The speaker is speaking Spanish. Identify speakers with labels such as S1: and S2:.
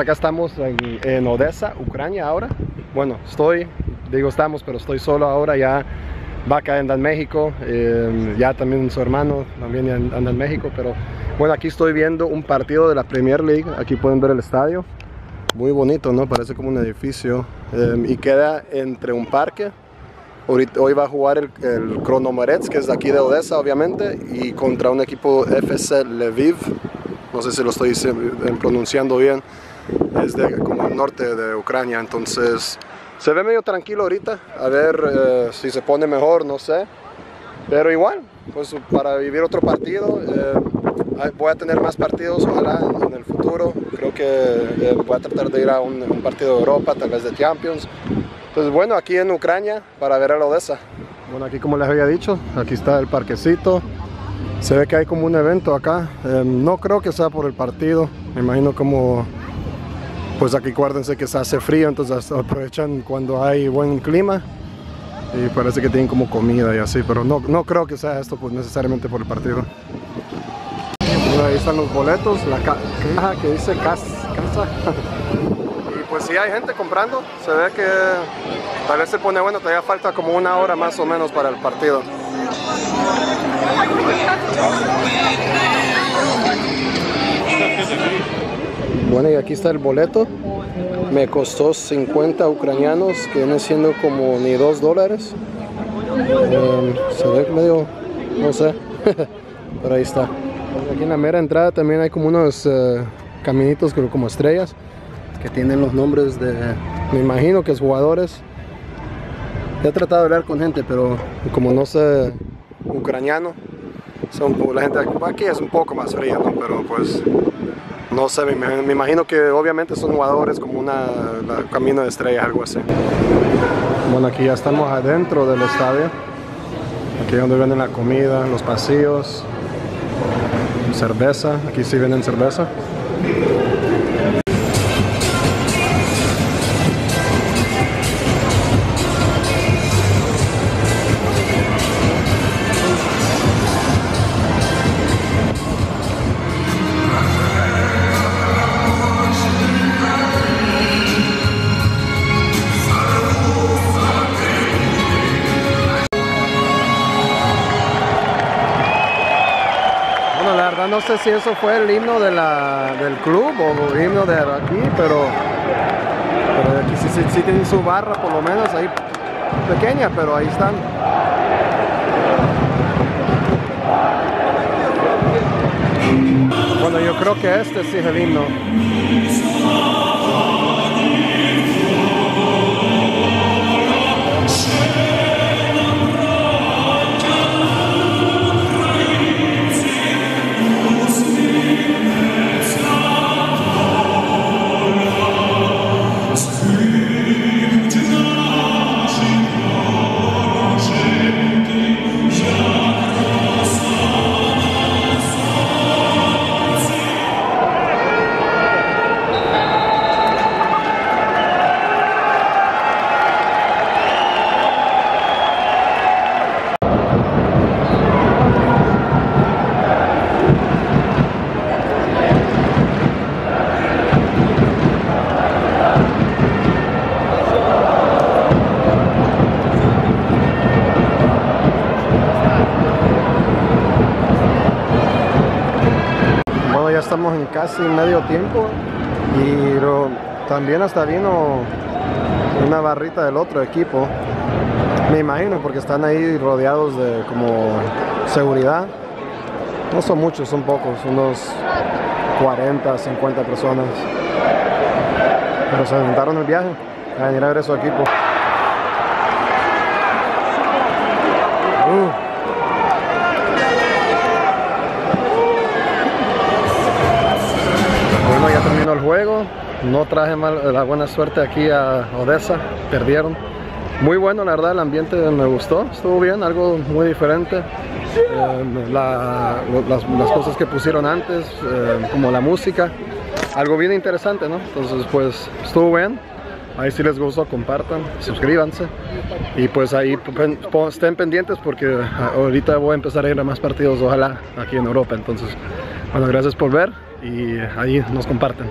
S1: acá estamos en, Odessa, Ucrania ahora. Bueno, estoy, digo estamos, pero estoy solo ahora ya. Vaca anda en México, eh, ya también su hermano también anda en México, pero bueno, aquí estoy viendo un partido de la Premier League. Aquí pueden ver el estadio. Muy bonito, ¿no? Parece como un edificio. Eh, y queda entre un parque. hoy va a jugar el, el que es de aquí de Odessa, obviamente, y contra un equipo FC Lviv. No sé si lo estoy pronunciando bien. Es como el norte de Ucrania, entonces se ve medio tranquilo ahorita. A ver eh, si se pone mejor, no sé. Pero igual, pues para vivir otro partido. Eh, voy a tener más partidos ojalá en, el futuro. Creo que eh, voy a tratar de ir a un, partido de Europa, tal vez de Champions. Pues bueno, aquí en Ucrania para ver a la Odessa. Bueno, aquí como les había dicho, aquí está el parquecito. Se ve que hay como un evento acá. Em, no creo que sea por el partido. Me imagino como... Pues aquí acuérdense que se hace frío, entonces aprovechan cuando hay buen clima. Y parece que tienen como comida y así, pero no, no creo que sea esto pues, necesariamente por el partido ahí están los boletos, la caja que dice casa. y pues si hay gente comprando, se ve que tal vez se pone bueno, todavía falta como una hora más o menos para el partido. Bueno, y aquí está el boleto. Me costó 50 ucranianos, que viene siendo como ni 2 dólares. Em, se ve medio, no sé, pero ahí está. Aquí en la mera entrada también hay como unos uh, caminitos como estrellas que tienen los nombres de, me imagino que es jugadores. He tratado de hablar con gente, pero como no sé ucraniano, son, la gente aquí es un poco más fría, ¿no? pero pues no sé, me, imagino que obviamente son jugadores como una camino de estrellas, algo así. Bueno, aquí ya estamos adentro del estadio, aquí donde venden la comida, los pasillos, cerveza, aquí sí venden cerveza. No sé si eso fue el himno de la, del club o el himno de aquí, pero, pero aquí sí, sí, tienen su barra por lo menos ahí pequeña, pero ahí están. Bueno, yo creo que este sí es el himno. Estamos en casi medio tiempo y también hasta vino una barrita del otro equipo. Me imagino porque están ahí rodeados de como seguridad. No son muchos, son pocos, unos 40, 50 personas. Pero se aventaron el viaje a venir a ver su equipo. No traje mal, la buena suerte aquí a Odessa. Perdieron. Muy bueno, la verdad, el ambiente me gustó. Estuvo bien, algo muy diferente. Eh, las, cosas que pusieron antes, eh, como la música. Algo bien interesante, ¿no? Entonces, pues, estuvo bien. Ahí si les gustó, compartan, suscríbanse. Y pues ahí estén pendientes porque ahorita voy a empezar a ir a más partidos, ojalá, aquí en Europa. Entonces, bueno, gracias por ver y ahí nos comparten.